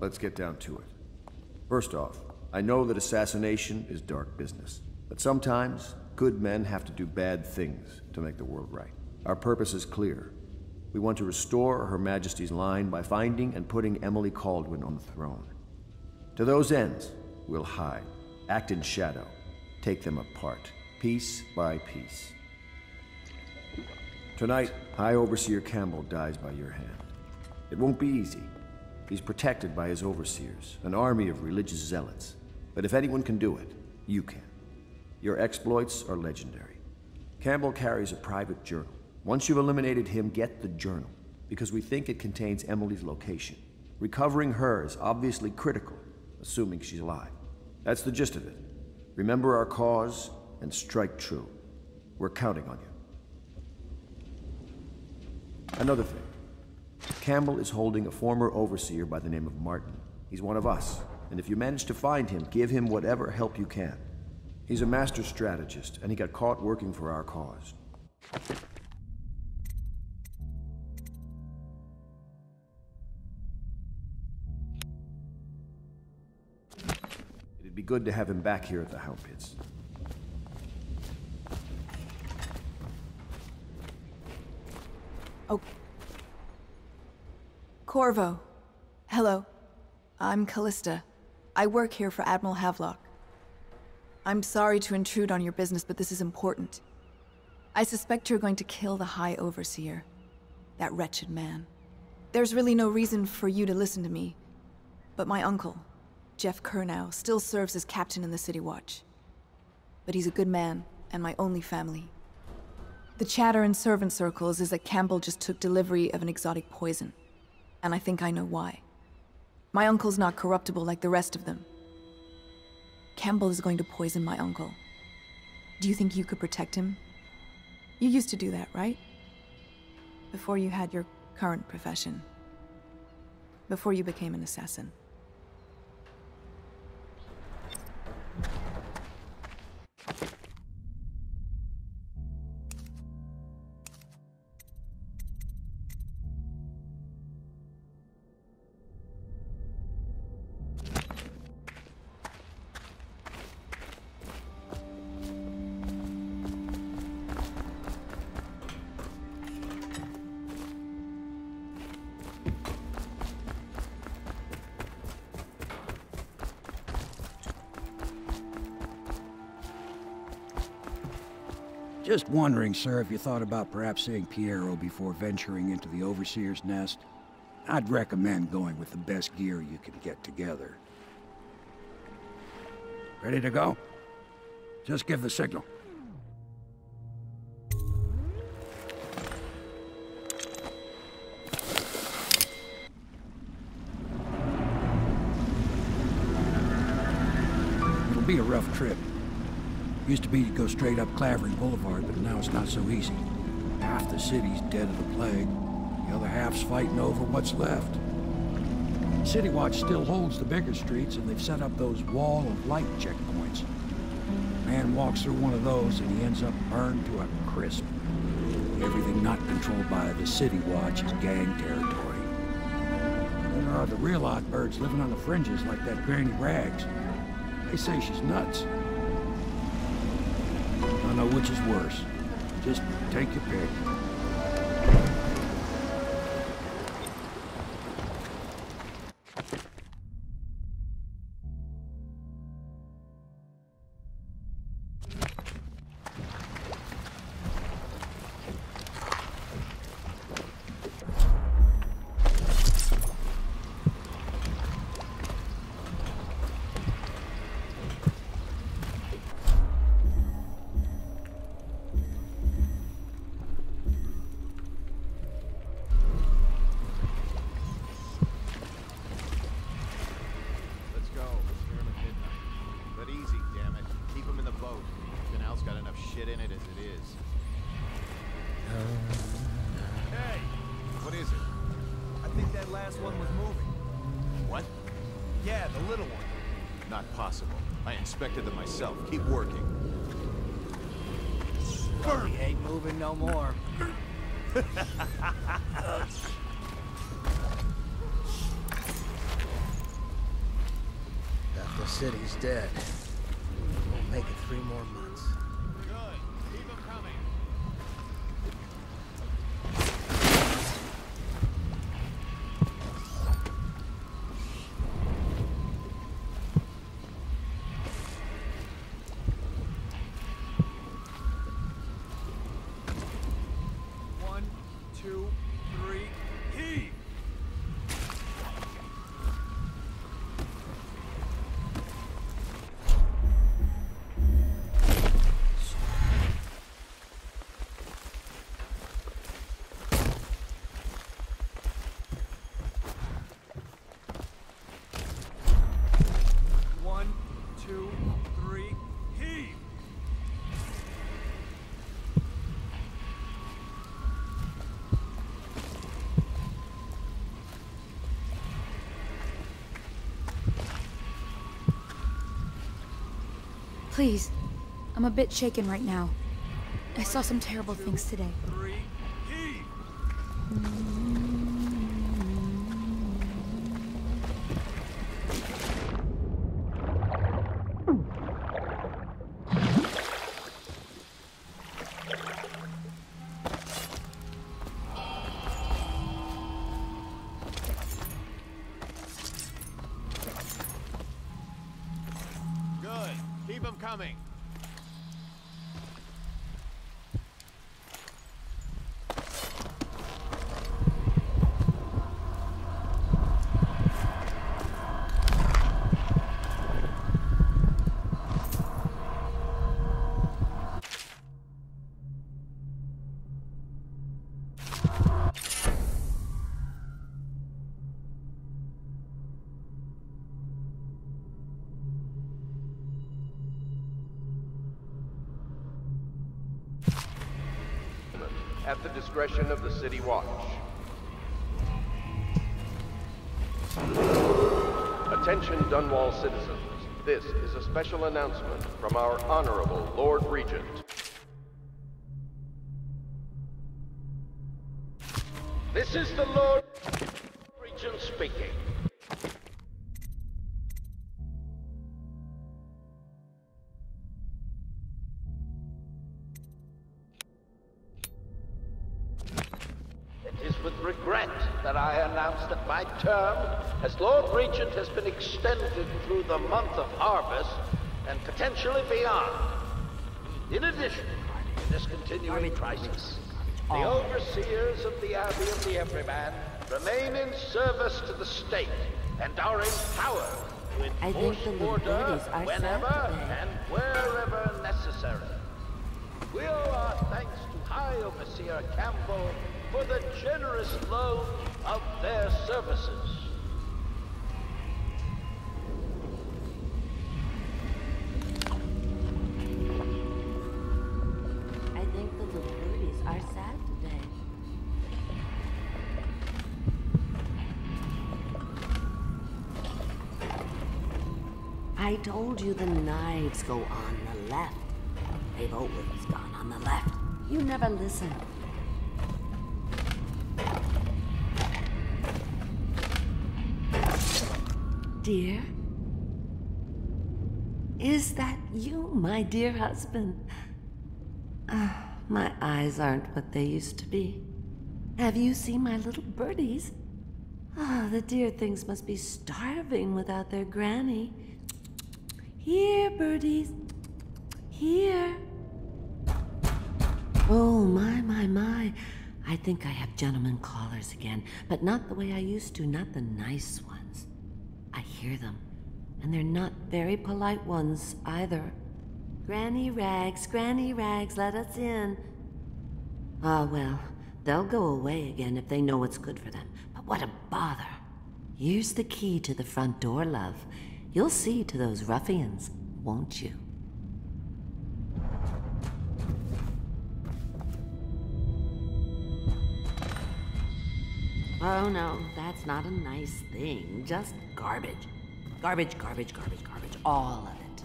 Let's get down to it. First off, I know that assassination is dark business. But sometimes, good men have to do bad things to make the world right. Our purpose is clear. We want to restore Her Majesty's line by finding and putting Emily Kaldwin on the throne. To those ends, we'll hide, act in shadow, take them apart, piece by piece. Tonight, High Overseer Campbell dies by your hand. It won't be easy. He's protected by his overseers, an army of religious zealots. But if anyone can do it, you can. Your exploits are legendary. Campbell carries a private journal. Once you've eliminated him, get the journal, because we think it contains Emily's location. Recovering her is obviously critical, assuming she's alive. That's the gist of it. Remember our cause and strike true. We're counting on you. Another thing. Campbell is holding a former overseer by the name of Martin. He's one of us, and if you manage to find him, give him whatever help you can. He's a master strategist, and he got caught working for our cause. It'd be good to have him back here at the Hound Pits. Oh. Corvo. Hello. I'm Callista. I work here for Admiral Havelock. I'm sorry to intrude on your business, but this is important. I suspect you're going to kill the High Overseer. That wretched man. There's really no reason for you to listen to me. But my uncle, Geoff Curnow, still serves as captain in the City Watch. But he's a good man, and my only family. The chatter in servant circles is that Campbell just took delivery of an exotic poison. And I think I know why. My uncle's not corruptible like the rest of them. Campbell is going to poison my uncle. Do you think you could protect him? You used to do that, right? Before you had your current profession. Before you became an assassin. Wondering, sir, if you thought about perhaps seeing Piero before venturing into the Overseer's nest. I'd recommend going with the best gear you can get together. Ready to go? Just give the signal. It'll be a rough trip. Used to be to go straight up Clavering Boulevard, but now it's not so easy. Half the city's dead of the plague. The other half's fighting over what's left. City Watch still holds the bigger streets, and they've set up those wall of light checkpoints. Man walks through one of those, and he ends up burned to a crisp. Everything not controlled by the City Watch is gang territory. Then there are the real odd birds living on the fringes like that Granny Rags. They say she's nuts. Know which is worse. Just take your pick. myself. Keep working. Well, he ain't moving no more. The city's dead. We'll make it three more months. Please. I'm a bit shaken right now. I saw some terrible things today. At the discretion of the City Watch. Attention Dunwall citizens. This is a special announcement from our Honorable Lord Regent. This is the Lord Regent speaking. It is with regret that I announce that my term as Lord Regent has been extended through the month of harvest and potentially beyond. In addition, this continuing crisis, the overseers of the Abbey of the Everyman remain in service to the state and are empowered to enforce order birdies are sad whenever and wherever necessary. We owe our thanks to High Overseer Campbell for the generous loan of their services. Told you the knives go on the left. They've always gone on the left. You never listen. Dear? Is that you, my dear husband? Ah, my eyes aren't what they used to be. Have you seen my little birdies? Ah, the dear things must be starving without their granny. Here, birdies. Here. Oh, my, my, my. I think I have gentlemen callers again, but not the way I used to, not the nice ones. I hear them, and they're not very polite ones either. Granny Rags, Granny Rags, let us in. Ah, well, they'll go away again if they know what's good for them. But what a bother. Here's the key to the front door, love. You'll see to those ruffians, won't you? Oh no, that's not a nice thing. Just garbage. Garbage, garbage, garbage, garbage. All of it.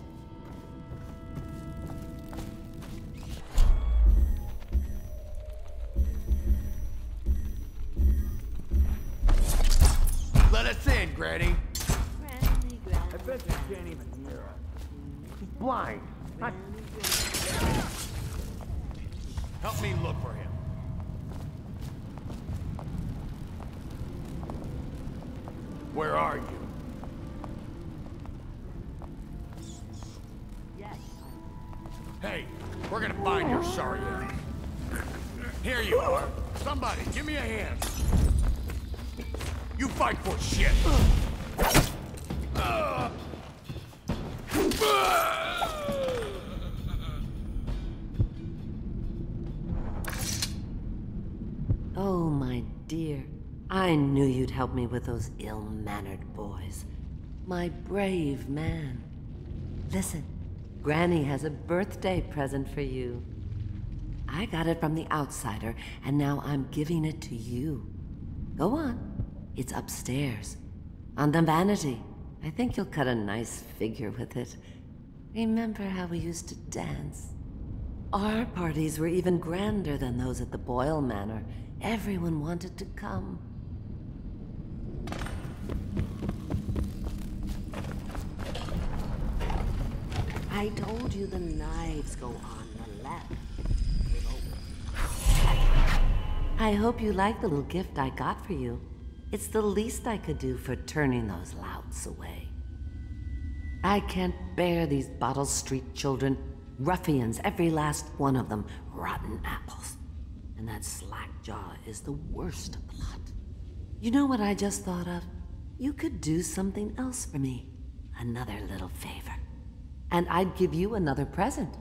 Let us in, Granny. Can't even hear us. He's blind. Not... Help me look for him. Where are you? Yes. Hey, we're gonna find your sorry ass. Here you are. Somebody, give me a hand. You fight for shit. Oh, my dear. I knew you'd help me with those ill-mannered boys. My brave man. Listen, Granny has a birthday present for you. I got it from the outsider, and now I'm giving it to you. Go on. It's upstairs. On the vanity. I think you'll cut a nice figure with it. Remember how we used to dance? Our parties were even grander than those at the Boyle Manor. Everyone wanted to come. I told you the knives go on the left. I hope you like the little gift I got for you. It's the least I could do for turning those louts away. I can't bear these Bottle Street children. Ruffians, every last one of them. Rotten apples. And that slackjaw is the worst of the lot. You know what I just thought of? You could do something else for me. Another little favor. And I'd give you another present.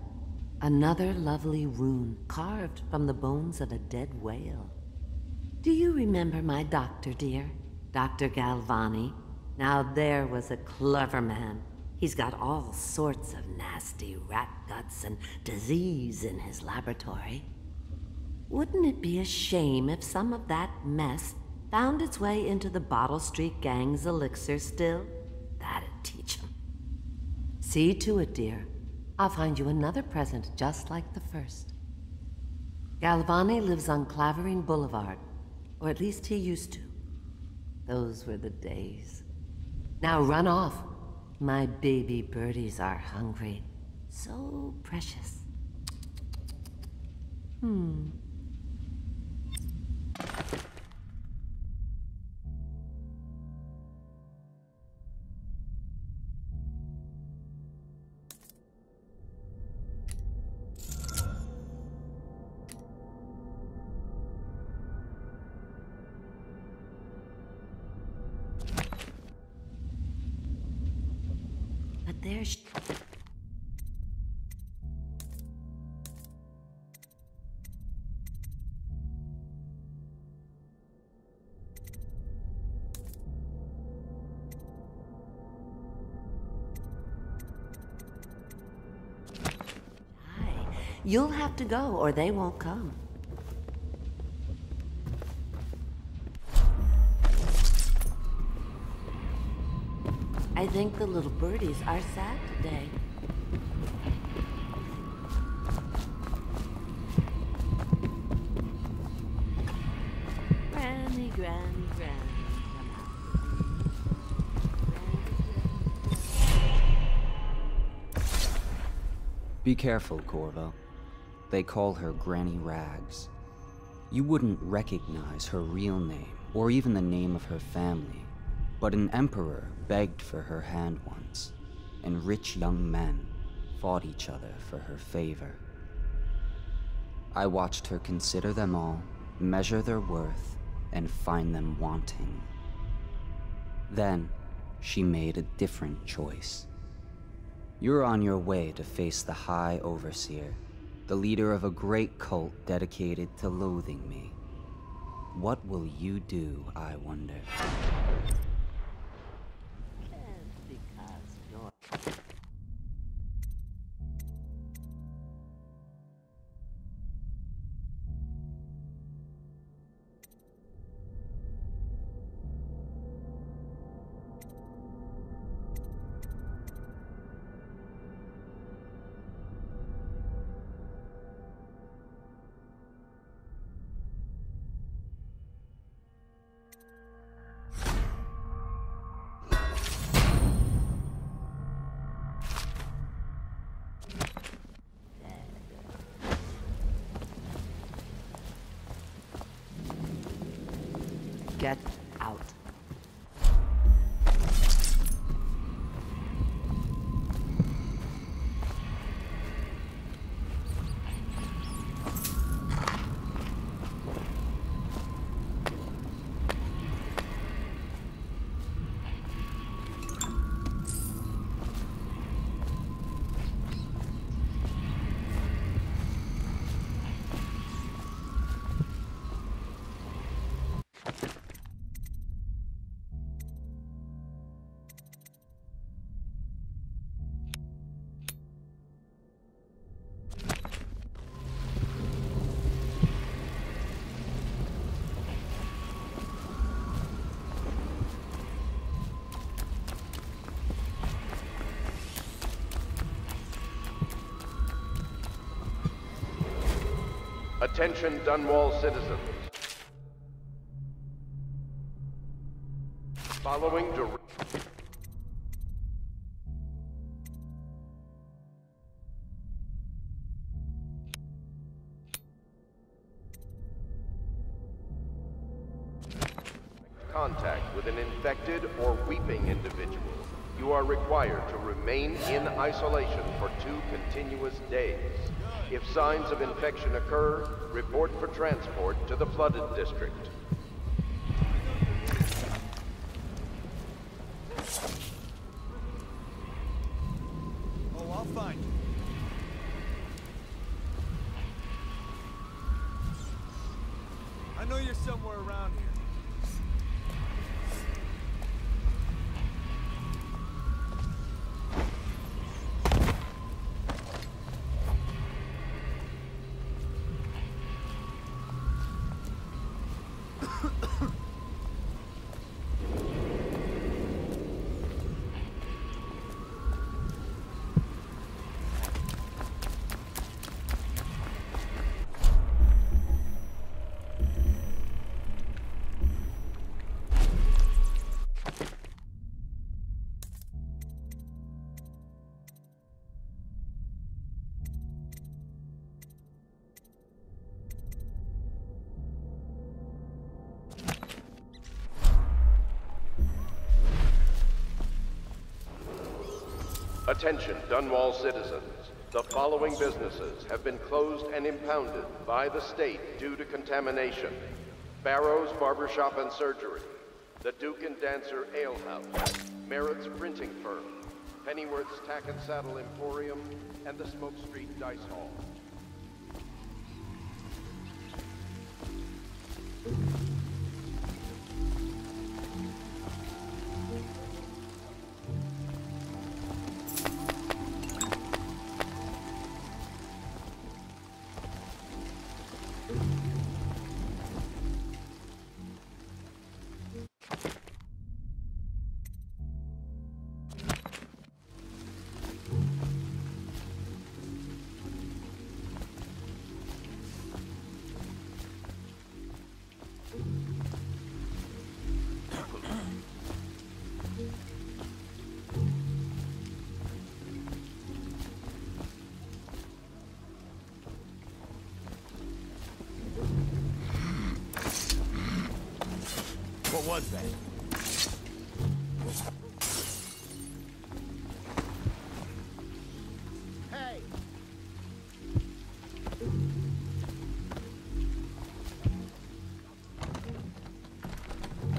Another lovely rune carved from the bones of a dead whale. Do you remember my doctor, dear? Dr. Galvani? Now there was a clever man. He's got all sorts of nasty rat guts and disease in his laboratory. Wouldn't it be a shame if some of that mess found its way into the Bottle Street Gang's elixir still? That'd teach 'em. See to it, dear. I'll find you another present just like the first. Galvani lives on Clavering Boulevard, or at least he used to. Those were the days. Now run off. My baby birdies are hungry. So precious. Hmm. You'll have to go, or they won't come. I think the little birdies are sad today. Granny, granny, granny. Be careful, Corvo. They call her Granny Rags. You wouldn't recognize her real name, or even the name of her family, but an emperor begged for her hand once, and rich young men fought each other for her favor. I watched her consider them all, measure their worth, and find them wanting. Then, she made a different choice. You're on your way to face the High Overseer, the leader of a great cult dedicated to loathing me. What will you do, I wonder? Attention Dunwall citizens. Following dir- required to remain in isolation for two continuous days. If signs of infection occur, report for transport to the flooded district. Attention, Dunwall citizens. The following businesses have been closed and impounded by the state due to contamination. Barrow's Barbershop and Surgery, the Duke and Dancer Ale House, Merritt's Printing Firm, Pennyworth's Tack and Saddle Emporium, and the Smoke Street Dice Hall. Was that? Hey!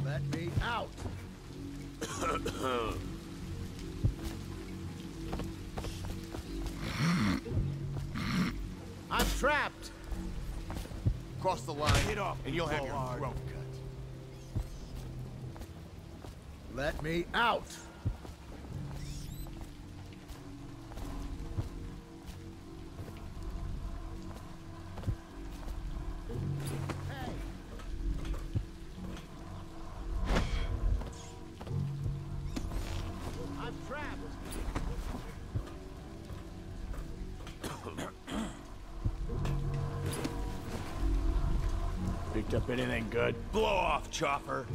Let me out! I'm trapped! Cross the line, Hit up, and you'll have your throat Let me out! I'm trapped! Picked up anything good? Blow off, chopper!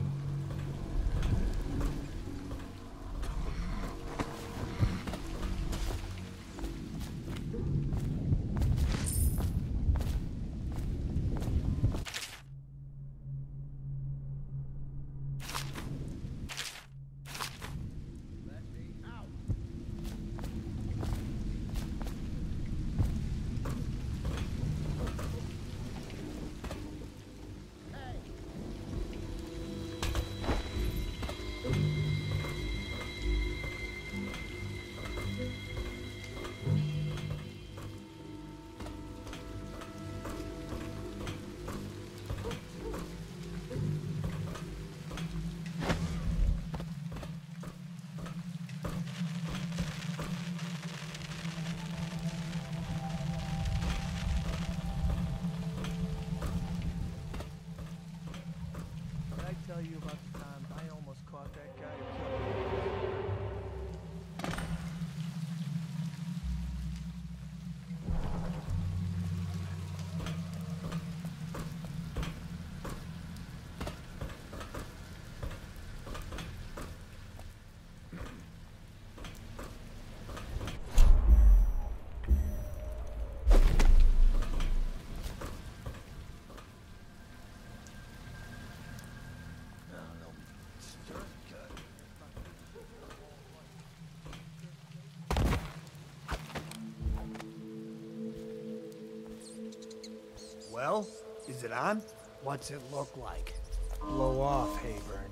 Well, is it on? What's it look like? Blow off, Hayburn.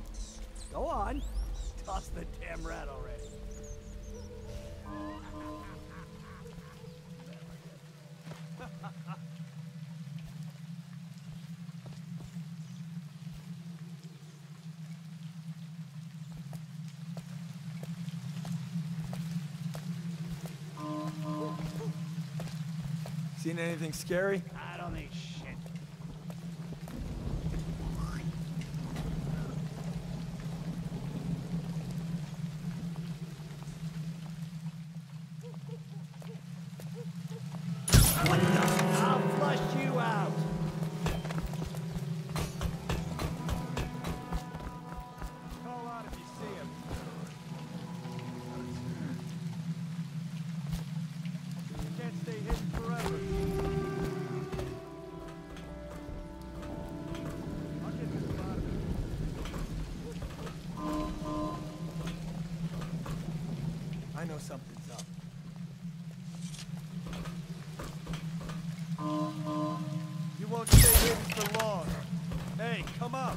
Go on. Toss the damn rat already. Seen anything scary? I know something's up. You won't stay hidden for long. Hey, come up.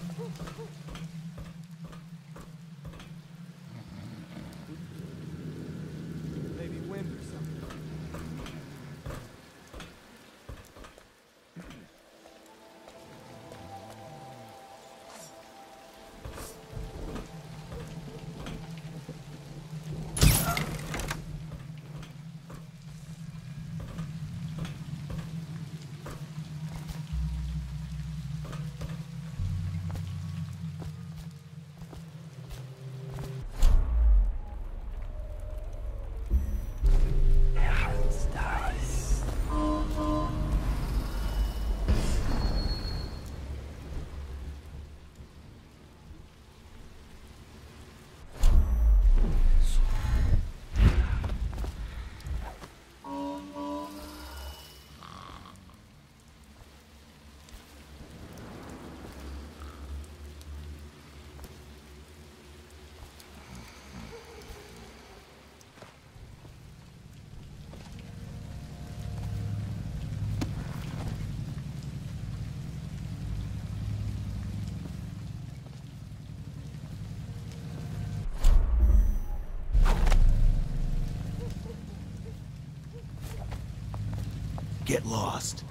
Get lost.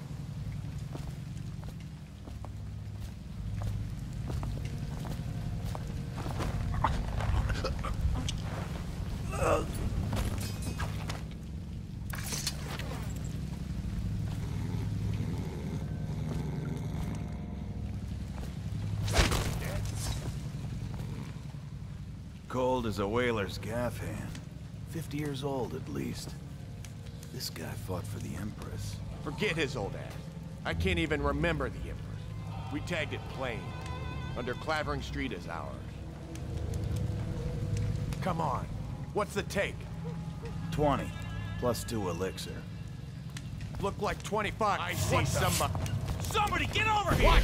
Cold as a whaler's gaff hand. Fifty years old, at least. This guy fought for the Empress. Forget his old ass. I can't even remember the Empress. We tagged it plain. Under Clavering Street is ours. Come on. What's the take? 20, plus two elixir. Look like 25. I see What somebody. Somebody get over here! Watch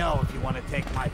know if you want to take my.